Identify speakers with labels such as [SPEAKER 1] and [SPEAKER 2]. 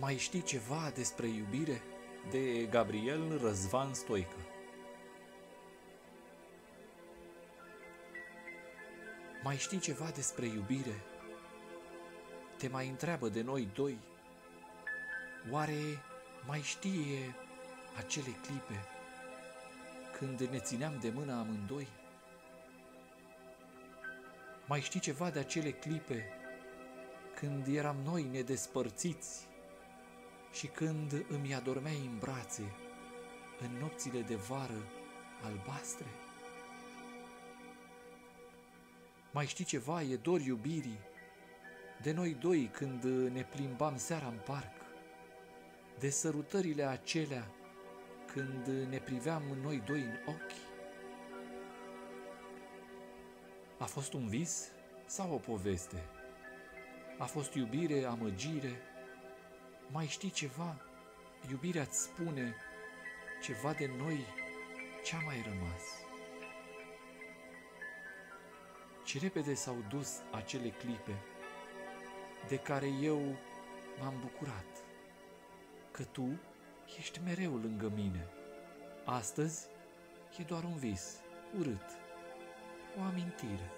[SPEAKER 1] Mai știi ceva despre iubire? De Gabriel Răzvan Stoică Mai știi ceva despre iubire? Te mai întreabă de noi doi. Oare mai știe acele clipe când ne țineam de mână amândoi? Mai știi ceva de acele clipe când eram noi nedespărțiți și când îmi adormeai în brațe în nopțile de vară albastre? Mai știi ceva, e dor iubirii, de noi doi când ne plimbam seara în parc, de sărutările acelea când ne priveam noi doi în ochi? A fost un vis sau o poveste? A fost iubire, amăgire? Mai știi ceva? Iubirea îți spune ceva de noi ce-a mai rămas. Ce repede s-au dus acele clipe de care eu m-am bucurat, că tu ești mereu lângă mine. Astăzi e doar un vis urât, o amintire.